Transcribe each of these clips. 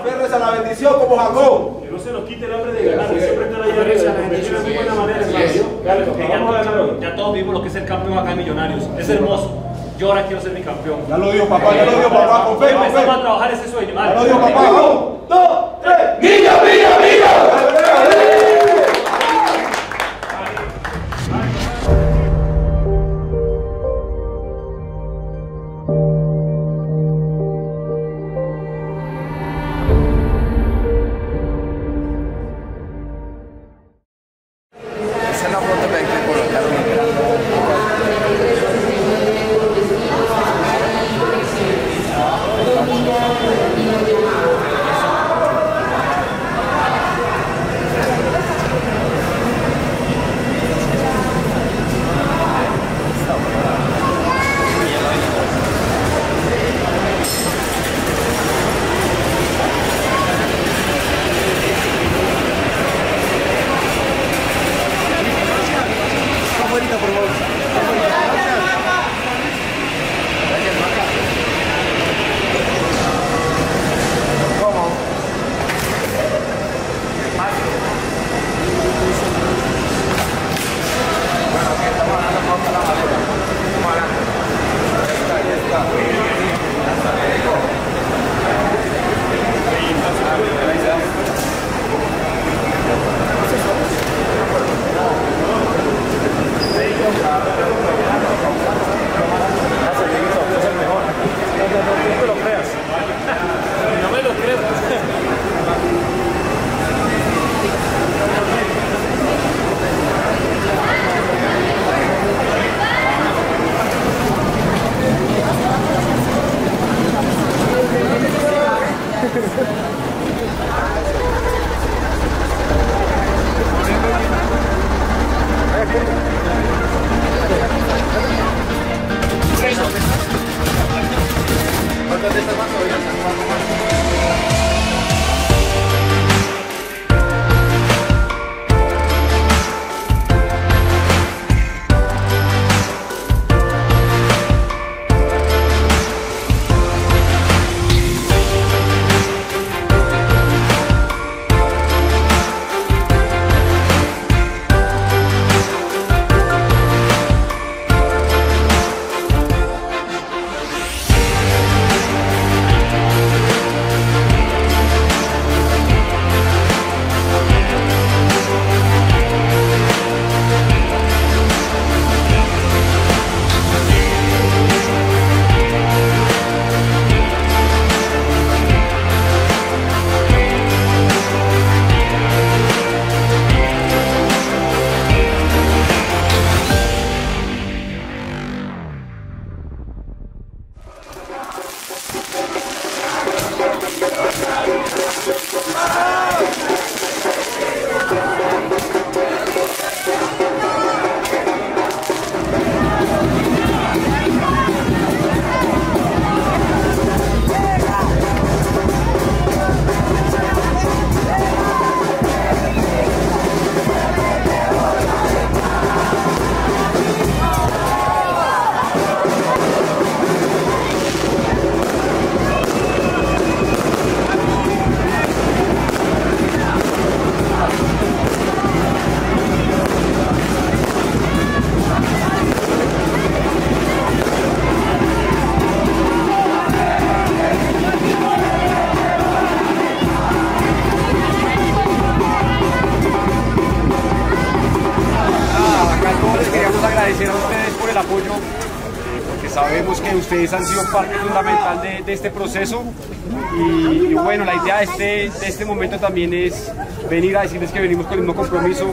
Aférrese a la bendición como Jacob. Que no se nos quite el hambre de ganar, que siempre están ahí arriba. La bendición es muy buena manera, hermano. Que ya, todos- vimos lo que es el campeón acá en Millonarios. Es hermoso. Yo ahora quiero ser mi campeón. Ya lo dijo papá, ya lo dijo papá, con fe, con fe. A trabajar ese sueño. Ya lo dijo papá, vamos. Dos, tres. ¡Milla, milla, milla! 这关守约闪光 agradecer a ustedes por el apoyo, porque sabemos que ustedes han sido parte fundamental de, de este proceso. Y, bueno, la idea de este, de este momento también es venir a decirles que venimos con el mismo compromiso.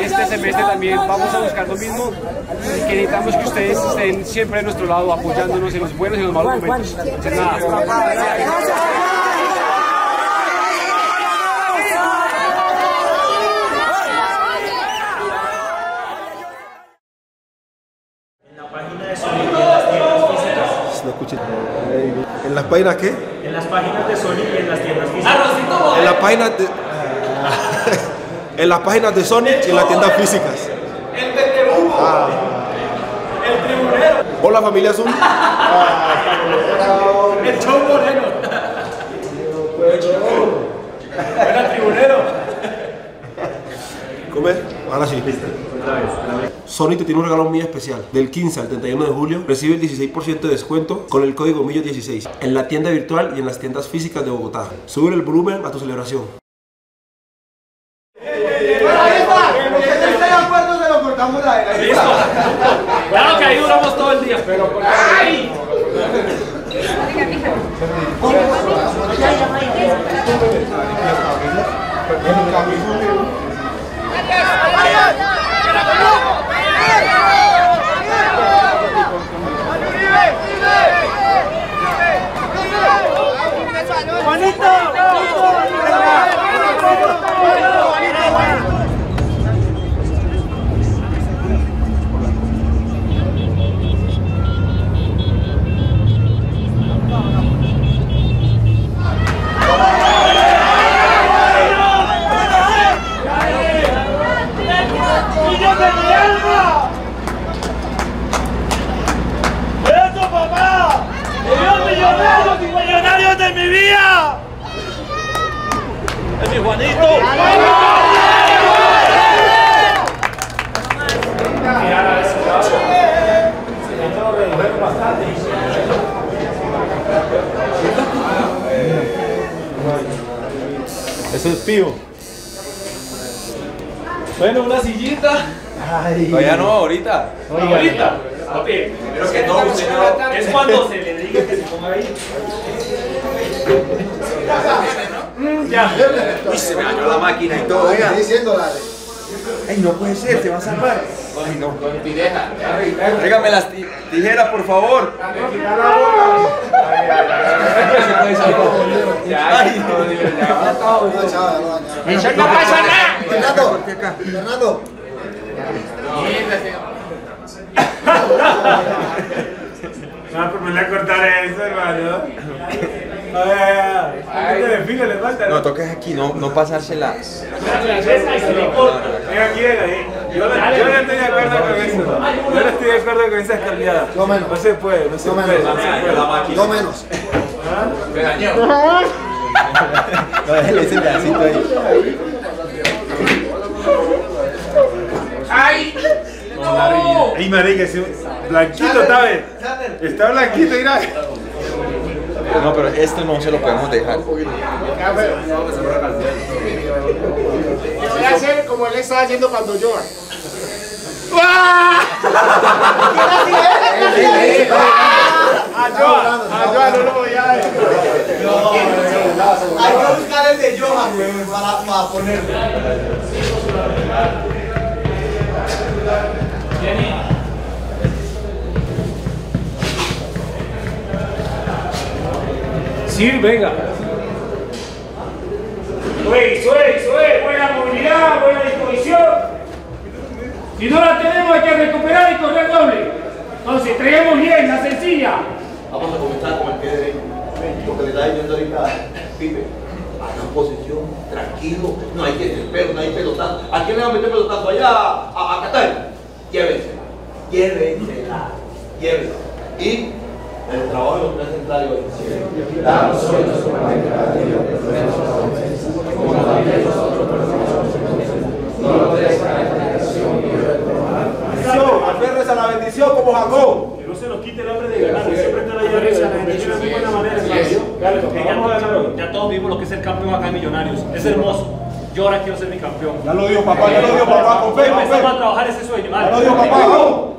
Este semestre también vamos a buscar lo mismo y necesitamos que ustedes estén siempre a nuestro lado apoyándonos en los buenos y en los malos momentos. En la página de Sony y en las tiendas físicas. No escuché. ¿En las páginas qué? En las páginas de Sony y en las tiendas físicas. En las páginas de. en las páginas de Sony y en las tiendas físicas. Ah. Hola familia Azul. El show moreno. Ahora sí. Sony te tiene un regalo muy especial. Del 15 al 31 de julio recibe el 16% de descuento con el código Millo16 en la tienda virtual y en las tiendas físicas de Bogotá. Sube el volumen a tu celebración. Listo. Bueno, una sillita. Todavía no, ahorita. Ahorita. Papi, Pero que no, usted no. es cuando se le diga que se ponga ahí. Mm, Ya. Uy, se me dañó la máquina y todo. Oiga. Ay, no puede ser, se va a salvar. Ay, no. Tráigame las ti- tijeras, por favor. Ay, ¡Eso no pasa nada! Fernando, Fernando, No, pues me voy a cortar eso, hermano. Ay. No, toques aquí, no, no pasársela. Venga aquí, venga ahí. Yo, no- yo no estoy de acuerdo con eso. Yo no estoy de acuerdo con esas cambiadas. Yo menos. No se puede, no se puede. menos. no se puede. yo menos. No, déjale ese pedacito ahí. Ay, marica, ese blanquito está bien. Está blanquito, mira. No, pero esto no se lo podemos dejar. Voy a hacer como él estaba haciendo cuando llora. Ah, Joa, ah, Joa, no lo voy a ver. Hay que buscar el de Johan, güey, para, para ponerlo. Sí, venga. Sube, sube, sube. Buena movilidad, buena disposición. Si no la tenemos, hay que recuperar y correr doble. Entonces, traemos bien, la sencilla. Vamos a comenzar con el pie derecho. Lo que le está diciendo ahorita, Pipe, posición, tranquilo, no hay que desespero, no hay pelotazo. ¿A quién le va a meter pelotazo? Allá a, a, Qatar. Llévensela, llévensela, llévensela. Y el trabajo de los tres centrales hoy. Aférrese a la bendición como Jacob. Que no se nos quite el hambre de ganar, que siempre están ahí ya, todos- ya todos vimos lo que es el campeón acá en Millonarios. Es hermoso. Yo ahora quiero ser mi campeón. Ya lo dijo papá, ya lo dijo papá, con fe, con fe. Empezamos a trabajar ese sueño. Ya lo dijo papá.